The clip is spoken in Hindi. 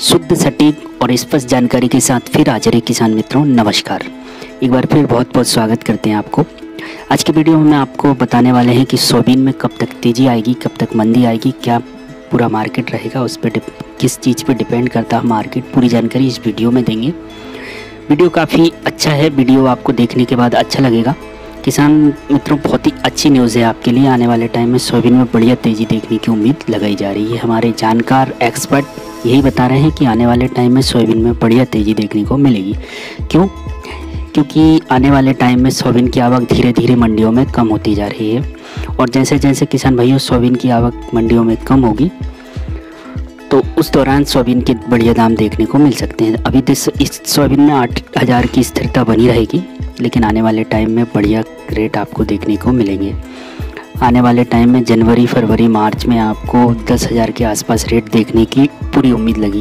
शुद्ध, सटीक और स्पष्ट जानकारी के साथ फिर हाजिर है किसान मित्रों, नमस्कार। एक बार फिर बहुत बहुत स्वागत करते हैं आपको। आज की वीडियो में आपको बताने वाले हैं कि सोयाबीन में कब तक तेज़ी आएगी, कब तक मंदी आएगी, क्या पूरा मार्केट रहेगा, उस पर किस चीज़ पर डिपेंड करता है मार्केट, पूरी जानकारी इस वीडियो में देंगे। वीडियो काफ़ी अच्छा है, वीडियो आपको देखने के बाद अच्छा लगेगा। किसान मित्रों, बहुत ही अच्छी न्यूज़ है आपके लिए। आने वाले टाइम में सोयाबीन में बढ़िया तेज़ी देखने की उम्मीद लगाई जा रही है। हमारे जानकार, एक्सपर्ट यही बता रहे हैं कि आने वाले टाइम में सोयाबीन में बढ़िया तेज़ी देखने को मिलेगी। क्यों? क्योंकि आने वाले टाइम में सोयाबीन की आवक धीरे धीरे मंडियों में कम होती जा रही है। और जैसे जैसे किसान भाइयों, सोयाबीन की आवक मंडियों में कम होगी तो उस दौरान सोयाबीन के बढ़िया दाम देखने को मिल सकते हैं। अभी तो इस सोयाबीन में आठ हज़ार की स्थिरता बनी रहेगी, लेकिन आने वाले टाइम में बढ़िया रेट आपको देखने को मिलेंगे। आने वाले टाइम में जनवरी, फरवरी, मार्च में आपको दस हज़ार के आसपास रेट देखने की पूरी उम्मीद लगी।